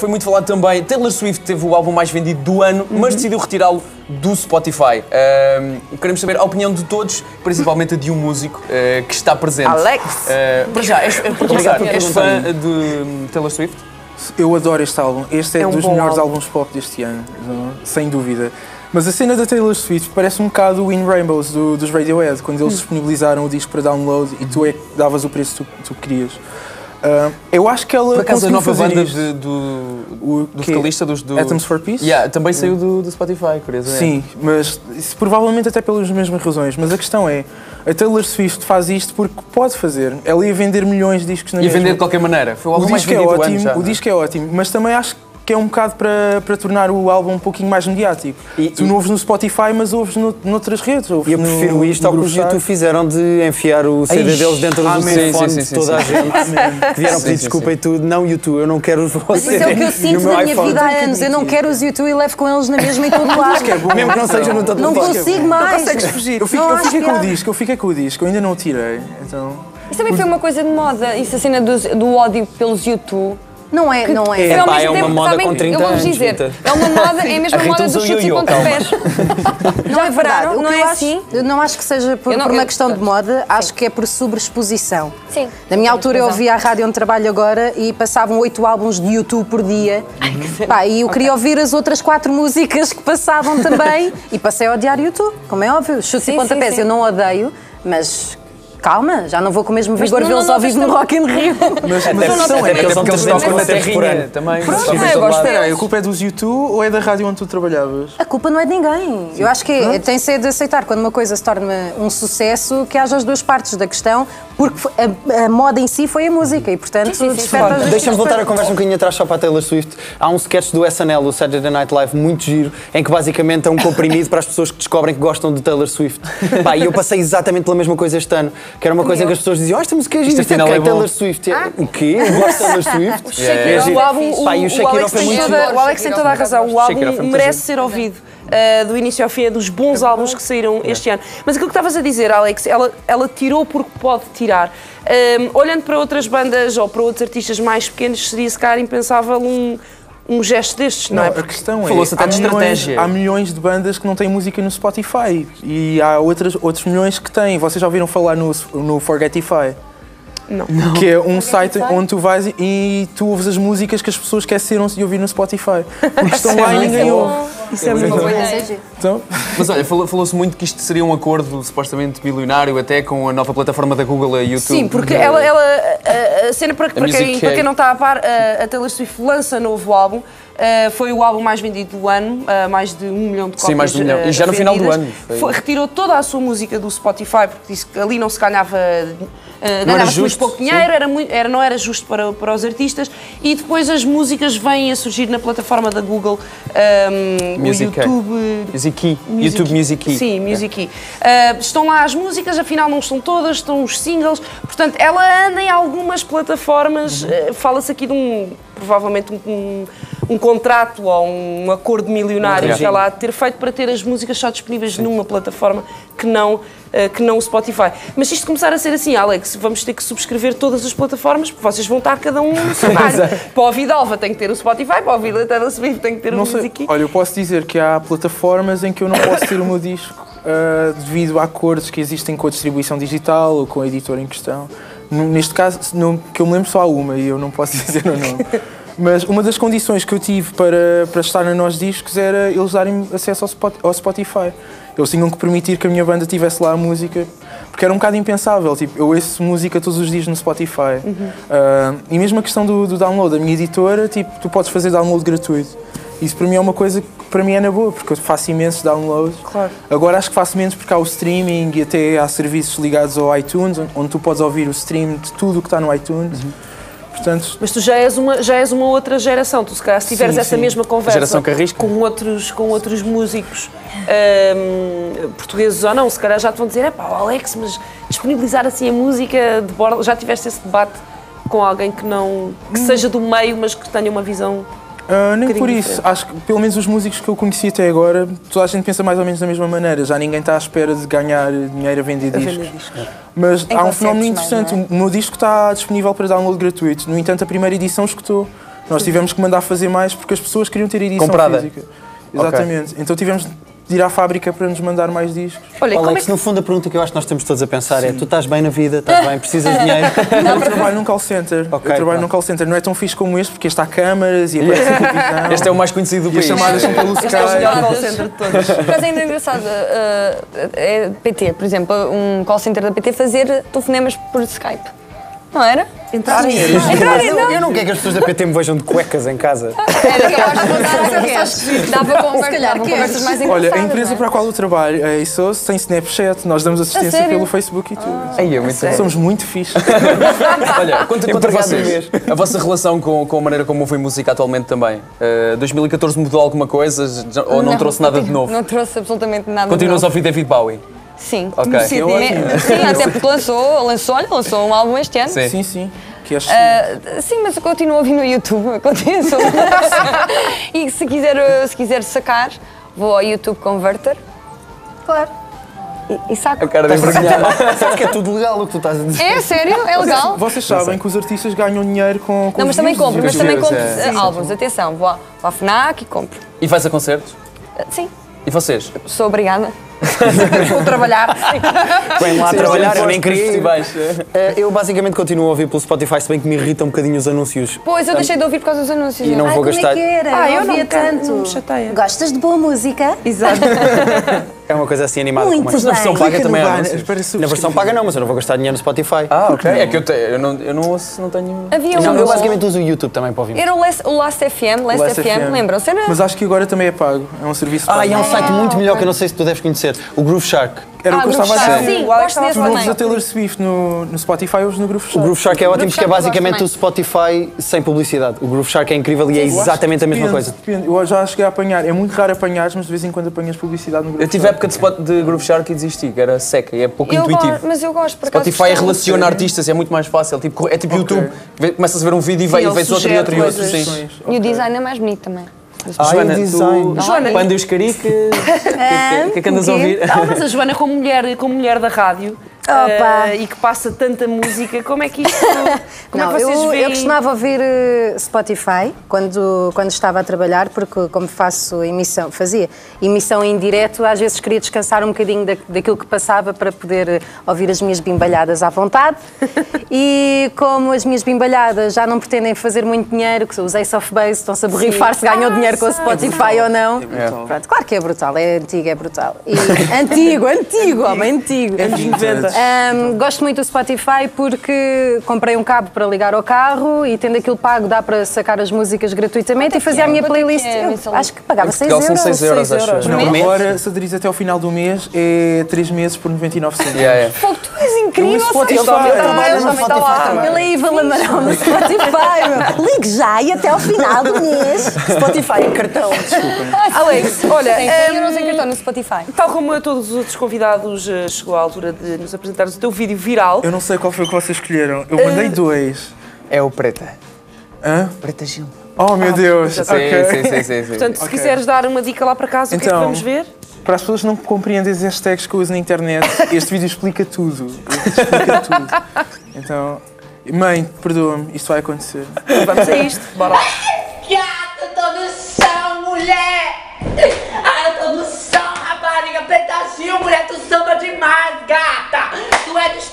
Foi muito falado também. Taylor Swift teve o álbum mais vendido do ano, mas decidiu retirá-lo do Spotify. Ahm, queremos saber a opinião de todos, principalmente a de um músico eh, que está presente. Alex. Eh, para já, és, para começar, és fã de Taylor Swift? Eu adoro este álbum. Este é, É um dos melhores álbum. álbuns pop deste ano, não? sem dúvida. Mas a cena da Taylor Swift parece um bocado o In Rainbows do- dos Radiohead, quando Hum. eles disponibilizaram o disco para download e tu é que davas o preço que tu, tu querias. Ah, eu acho que ela Por acaso, a nova fazer banda de- do, O do vocalista dos do, Atoms for Peace? Yeah, também saiu do, do Spotify, curiosamente. Sim, mas isso provavelmente até pelas mesmas razões. Mas a questão é, a Taylor Swift faz isto porque pode fazer. Ela ia vender milhões de discos na E a vender mesma. de qualquer maneira. Foi o O disco é ótimo, já. o disco é ótimo, mas também acho que é um bocado para, para tornar o álbum um pouquinho mais mediático. E- tu e- não ouves no Spotify, mas ouves no, noutras redes. ouves E eu no- prefiro isto ao que os YouTube fizeram de enfiar o CD Ai, deles dentro do telefone sim, de sim, toda a sim. gente. Que vieram pedir desculpa sim. e tudo. Não, YouTube, eu não quero os Mas isso é o que eu sinto na minha iPhone. vida há anos. Eu não quero os YouTube e levo com eles na mesma em todo lado. que é bom. Mesmo que não seja no teu Não telefone. consigo mais. consegues fugir. Eu, fico- Não eu fiquei com o disco, eu fiquei com o disco, eu ainda não o tirei. Então, Isso também foi uma coisa de moda, isso a cena dos- do, ódio pelos YouTube. Não é, não é. Ao pá, mesmo é uma tempo, moda sabem, com 30 eu anos, dizer, Rita. é uma moda, é a mesma A moda dos chutes e pontapés. Não é verdade. O que Não eu é acho- assim? eu não acho que seja por, Eu não- por uma eu- questão de moda, acho que é por sobreexposição. Sim. Na minha altura eu ouvia a rádio onde trabalho agora e passavam oito álbuns de YouTube por dia. Pá, e eu queria ouvir as outras quatro músicas que passavam também e passei a odiar YouTube, como é óbvio. Chutes Sim, e pontapés sim, sim. eu não odeio, mas calma, já não vou com o mesmo vigor não- vê-los não ao vivo no Rock in Rio. mas, Até mas questão até é, porque eles são três tocam na terrinha também. Pronto, não é, todo gosto lado. espera aí, a culpa é dos YouTube ou é da rádio onde tu trabalhavas? A culpa não é de ninguém. Eu acho que é, tem de ser de aceitar quando uma coisa se torna um sucesso que haja as duas partes da questão, porque a, a moda em si foi a música e, portanto, desperta Deixa-me voltar a conversa um bocadinho atrás só para a Taylor Swift. Há um sketch do SNL, o Saturday Night Live, muito giro, em que basicamente é um comprimido para as pessoas que descobrem que gostam de Taylor Swift. Pá, e eu passei exatamente pela mesma coisa este ano, que era uma coisa em que as pessoas diziam, ah, esta música é gira, Isto é é quem? bom." Taylor Swift. É, O quê? De Taylor Swift. É. O álbum, o, o o Alex tem toda, giro. o Alex tem toda a razão. O álbum merece ser ouvido. uh, do início ao fim, é dos bons álbuns que saíram este ano. Mas aquilo que estavas a dizer, Alex, ela, ela tirou porque pode tirar. Um, olhando para outras bandas ou para outros artistas mais pequenos, seria se calhar impensável um, um gesto destes, não, Não, é? a questão é, Falou-se até há de milhões, estratégia. há milhões de bandas que não têm música no Spotify e há outras, outros milhões que têm. Vocês já ouviram falar no, no Forgetify? Não. Que é um site onde tu vais e- e tu ouves as músicas que as pessoas esqueceram-se de ouvir no Spotify. Porque estão lá e ninguém ouve. Isso é muito bom. Então, Mas olha, falou- falou-se muito que isto seria um acordo supostamente bilionário até com a nova plataforma da Google, a YouTube. Sim, porque de- ela, ela a, a cena para, para, quem, para quem não está a par, a, a Taylor Swift lança novo álbum. Uh, foi o álbum mais vendido do ano, uh, mais de um milhão de cópias. Sim, mais de um milhão. uh, E já no final do ano, foi- retirou toda a sua música do Spotify, porque disse que ali não se ganhava. Era ganhava-se muito pouco dinheiro, era muito, era, não era justo para, para os artistas. E depois as músicas vêm a surgir na plataforma da Google, um, o Music Key. YouTube. Music Key. Music- YouTube Music. Sim, Music Key. Uh, estão lá as músicas, afinal não estão todas, estão os singles. Portanto, ela anda em algumas plataformas. Uhum. uh, Fala-se aqui de um, provavelmente, um, um, um contrato ou um acordo milionário que ela há de ter feito para ter as músicas só disponíveis numa plataforma que não, uh, que não o Spotify. Mas se isto começar a ser assim, Alex, vamos ter que subscrever todas as plataformas, porque vocês vão estar cada um no seu área. Para ouvir Dalva tem que ter o Spotify, para ouvir a Taylor Swift tem que ter o não sei. Music. Olha, eu posso dizer que há plataformas em que eu não posso ter o meu disco ah, devido a acordos que existem com a distribuição digital ou com a editora em questão. Neste caso, não, que eu me lembro só há uma e eu não posso dizer o nome. Mas uma das condições que eu tive para, para estar na Nós Discos era eles darem acesso ao, Spot- ao Spotify. Eles tinham que permitir que a minha banda tivesse lá a música, porque era um bocado impensável. Tipo, eu ouço música todos os dias no Spotify. Ah, e mesmo a questão do, do download, a minha editora, tipo, tu podes fazer download gratuito. Isso para mim é uma coisa que para mim é na boa, porque eu faço imensos downloads. Claro. Agora acho que faço menos porque há o streaming e até há serviços ligados ao iTunes, onde- onde tu podes ouvir o stream de tudo o que está no iTunes. Portanto, Mas tu já és uma, já és uma outra geração. Tu, se calhar, se tiveres Sim, essa sim. mesma conversa com outros, com outros músicos ahm, portugueses ou não, se calhar já te vão dizer: é pá, Alex, mas disponibilizar assim a música de borda. Já tiveste esse debate com alguém que não. que seja do meio, mas que tenha uma visão. Ah, nem por isso. diferente. Acho que pelo menos os músicos que eu conheci até agora, toda a gente pensa mais ou menos da mesma maneira. Já ninguém está à espera de ganhar dinheiro a vender a discos. vender discos. Mas Em há um fenómeno mais, interessante. não é? O meu disco está disponível para download gratuito. No entanto, a primeira edição escutou. Nós tivemos que mandar fazer mais porque as pessoas queriam ter edição Comprada. física. Exatamente. Então tivemos de ir à fábrica para nos mandar mais discos. Olha, como é Alex, que no fundo a pergunta que eu acho que nós temos todos a pensar é tu estás bem na vida, estás bem, precisas de dinheiro. Eu trabalho num call center. Ok, eu trabalho tá. num call center. Não é tão fixe como este, porque este há câmaras e aparece a televisão. Este é o mais conhecido do E as país. chamadas são pelo este é o melhor Skype. call center de todos? Acaso ainda é engraçado, eh, é PT, por exemplo, um call center da PT fazer telefonemas por Skype. Não era? Entrar não. Eu não quero que as pessoas da PT me vejam de cuecas em casa. Era que eu acho que não dava conversas mais Olha, a empresa é? para a qual eu trabalho, a ISOS, tem Snapchat. Nós damos assistência pelo Facebook e tudo. Aí é muito. Somos muito fixe. Olha, a, Empregado vocês, a vossa relação com, com a maneira como ouvem música atualmente também. Uh, 2014 mudou alguma coisa ou não, trouxe nada de novo? Não trouxe absolutamente nada Continuas de a novo. ouvir David Bowie? Sim. Ok. Me- Sim, até porque lançou, lançou, olha, lançou um álbum este ano. Sim. Sim, sim. Que acho Ah, sim, mas eu continuo a ouvir no YouTube, eu continuo E se quiser, uh, se quiser sacar, vou ao YouTube Converter Claro. e, e saco. De envergonhada. Sabes que é tudo legal o que tu estás a dizer. É sério? É legal? Vocês sabem que os artistas ganham dinheiro com, com Não, mas os também compro, mas também compro é. uh, álbuns, atenção, vou à, vou à FNAC e compro. E vais a concertos? Uh, Sim, E vocês? sou obrigada. Vou trabalhar. Vem lá trabalhar, eu nem queria. Eh, Eu basicamente continuo a ouvir pelo Spotify, se bem que me irritam um bocadinho os anúncios. Pois, eu deixei de ouvir por causa dos anúncios. E não Ai, vou como gastar. é que era? Ah, eu ouvia não tanto. não me chateia. Gostas de boa música? Exato. É uma coisa assim animada. Muito como esta. Na versão paga Clica no também há banner anúncios. para Na versão subscrever. paga não, mas eu não vou gastar dinheiro no Spotify. Ah, ok. É que eu, te, eu, não, eu não ouço, não tenho... Havia Não, um eu basicamente uso o YouTube também para ouvir. Era o Last, o Last FM, Last, Last FM, FM. lembram-se? Era... Mas acho que agora também é pago. É um serviço pago. Ah, e há um site muito melhor que eu não sei se tu deves conhecer, o Groove Shark. Era o Ah, que eu estava a Shark. dizer. Sim, gosto desse Tu não ouves a também. Taylor Swift no, no Spotify, ouves no Groove O Shark. Groove Shark é ótimo porque é Shark eu gosto basicamente o Spotify sem publicidade. O Groove Shark é incrível e é Eu acho exatamente que a mesma depende, coisa. depende. Eu já cheguei a apanhar. É muito raro apanhares, mas de vez em quando apanhas publicidade no Groove Eu tive Shark. época de, spot, de Groove Shark e desisti, que era seca e é pouco Eu intuitivo. gosto, mas eu gosto, por acaso. Spotify gostava. relaciona artistas e é muito mais fácil. Tipo, é tipo Ok. YouTube. Vê- Começas a ver um vídeo e vai- e ele vês outro e outro e outro. Sim. E o design é mais bonito também. Joana, o design. tu- Joana, Panda e os caricas, o que, é que andas a ouvir? Ah, mas a Joana, como mulher, como mulher da rádio uh, e que passa tanta música. Como é que isto. Como não, é que vocês eu, veem? eu costumava ouvir eh, Spotify quando, quando estava a trabalhar, porque como faço emissão, fazia emissão em direto, às vezes queria descansar um bocadinho da, daquilo que passava para poder eh, ouvir as minhas bimbalhadas à vontade. e como as minhas bimbalhadas já não pretendem fazer muito dinheiro, que usei softbase, estão-se a borrifar se ganham ah, dinheiro com o Spotify é ou não. É Pronto, claro que é brutal, é antigo, é brutal. E antigo, antigo, homem, antigo. É um, gosto muito do Spotify porque comprei um cabo para ligar ao carro e tendo aquilo pago dá para sacar as músicas gratuitamente e fazer é? a minha Quanto é é, playlist. É, eu, acho que pagava 6 euros. 6 euros, euros. Não, agora, se aderires até ao final do mês, é 3 meses por 99 centavos. yeah, yeah. Pô, tu és incrível, Spotify. Eu também está lá. Ele é Ivan Lamarão no Spotify. Ligue já e até ao final do mês. Spotify em cartão, desculpa. Alex, olha... Tem 100 euros em cartão no Spotify. Tal como a todos os outros convidados, eh, chegou a altura de nos apresentar apresentares o teu vídeo viral. Eu não sei qual foi o que vocês escolheram. Eu mandei dois. É o Preta. Hã? Preta Gil. Oh meu Deus! Sim, ok. sim, sim, sim, sim. Portanto, se Ok. quiseres dar uma dica lá para casa, o que é que Então, vamos ver? Para as pessoas que não compreendem as hashtags que eu uso na internet, este vídeo explica tudo. Explica tudo. Então, mãe, perdoa-me, isto vai acontecer. Vamos a isto. Bora lá. Gata, eu tô no chão, mulher! Ah, eu tô no chão, rapariga! Preta Gil, mulher, tu samba demais, gata!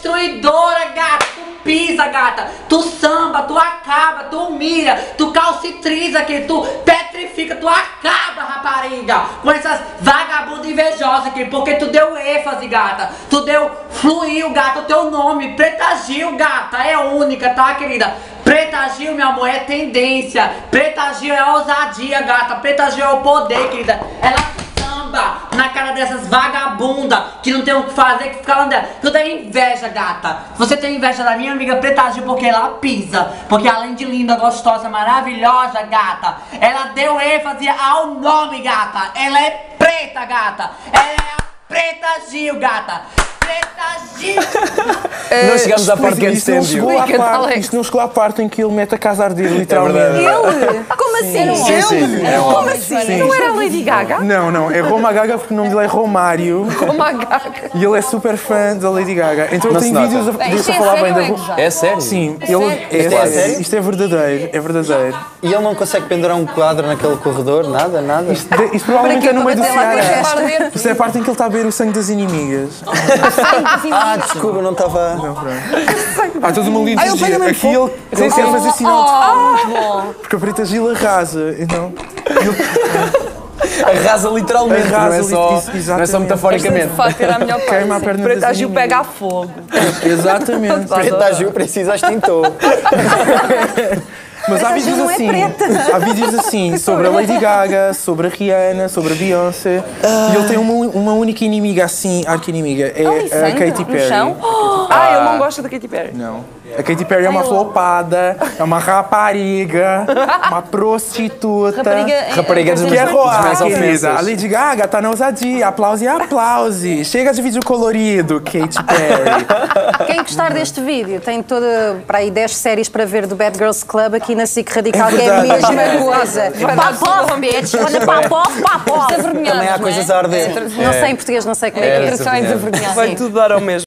Destruidora, gata! Tu pisa, gata! Tu samba, tu acaba, tu humilha, tu calcitriza aqui, tu petrifica, tu acaba, rapariga! Com essas vagabundas invejosas aqui, porque tu deu ênfase, gata! Tu deu fluiu, gata, o teu nome, Preta Gil, gata! É única, tá, querida? Preta Gil, meu amor, é tendência. Preta Gil é ousadia, gata. Preta Gil é o poder, querida. Ela samba na cara dessas vagabundas que não tem o que fazer, que fica falando dela. Tu tem inveja, gata. Você tem inveja da minha amiga Preta Gil porque ela pisa. Porque além de linda, gostosa, maravilhosa, gata, ela deu ênfase ao nome, gata. Ela é preta, gata. Ela é a Preta Gil, gata. Preta Não chegámos à parte que é Isto não, chegou à parte, isto não chegou à parte em que ele mete a casa a arder, literalmente. verdade. Ele? Como assim? Sim, sim. É um homem. Sim. Não era a Lady Gaga? Não, não, é Roma Gaga porque o nome dele é Romário Como a Gaga. e ele é super fã da Lady Gaga. Então Não ele tem nota. vídeos a, Bem, disso a é falar sério bem da é Ro- gozar? É sério? Sim, sério? ele, é, Isto é sério. Isto é verdadeiro, é verdadeiro. E ele não consegue pendurar um quadro naquele corredor? Nada, nada? Isto, isto provavelmente é no meio do Ceará. Isto é a parte em que ele está a beber o sangue das inimigas. Ah, desculpa, não estava. Há toda uma Ah, liturgia. Aqui ele, quer fazer sinal de Porque a Preta Gil arrasa. Então, Arrasa literalmente, Arrasa não, é só, isso- não é só metaforicamente. De facto, era a melhor parte. queima a perna Preta Gil pega a fogo. Exatamente. Preta Gil precisa extintor. Mas há Preta Gil vídeos não é assim. preta. Há vídeos assim sobre a Lady Gaga, sobre a Rihanna, sobre a Beyoncé. E ele tem uma, uma única inimiga assim, arqui-inimiga. É Ali, a Katy no Perry. chão? Ah, ele não gosta da Katy Perry. Não. A Katy Perry é uma flopada, é uma rapariga, uma prostituta. Rapariga, Rapariga dos Que é mais- ofensas. A Lady Gaga tá na ousadia. Aplause e aplause. Chega de vídeo colorido, Katy Perry. Quem gostar deste vídeo tem toda para aí 10 séries para ver do Bad Girls Club aqui na SIC Radical, É que é a mesma coisa. Papof, bitch! Olha, papof, papof! Também há não é? coisas a arder. Não sei em português, não sei como é que é. Tradução é. Vai tudo dar ao mesmo.